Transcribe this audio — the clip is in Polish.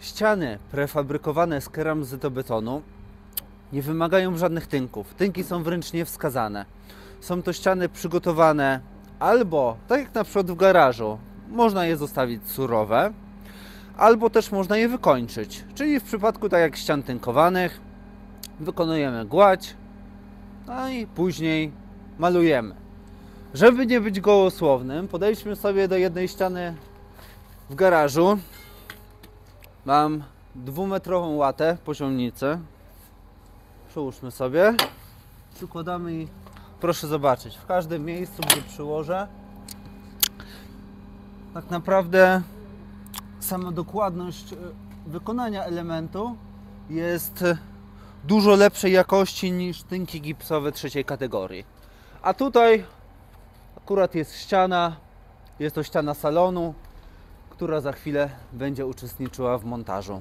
Ściany prefabrykowane z keramzytobetonu nie wymagają żadnych tynków. Tynki są wręcz niewskazane. Są to ściany przygotowane albo, tak jak na przykład w garażu, można je zostawić surowe, albo też można je wykończyć. Czyli w przypadku tak jak ścian tynkowanych, wykonujemy gładź, no i później malujemy. Żeby nie być gołosłownym, podejdźmy sobie do jednej ściany w garażu. Mam dwumetrową łatę poziomnicy. Przełóżmy sobie. Przykładamy i proszę zobaczyć, w każdym miejscu, gdzie przyłożę, tak naprawdę sama dokładność e, wykonania elementu jest e, dużo lepszej jakości niż tynki gipsowe trzeciej kategorii. A tutaj akurat jest ściana, jest to ściana salonu, która za chwilę będzie uczestniczyła w montażu.